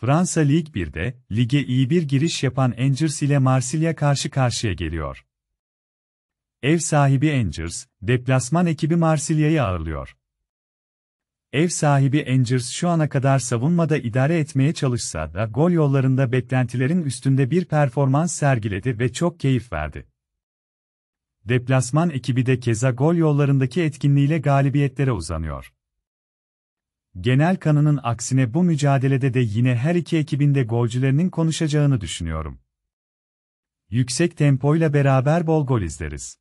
Fransa Lig 1'de, lige iyi bir giriş yapan Angers ile Marsilya karşı karşıya geliyor. Ev sahibi Angers, deplasman ekibi Marsilya'yı ağırlıyor. Ev sahibi Angers şu ana kadar savunmada idare etmeye çalışsa da gol yollarında beklentilerin üstünde bir performans sergiledi ve çok keyif verdi. Deplasman ekibi de keza gol yollarındaki etkinliğiyle galibiyetlere uzanıyor. Genel kanının aksine bu mücadelede de yine her iki ekibin de golcülerinin konuşacağını düşünüyorum. Yüksek tempoyla beraber bol gol izleriz.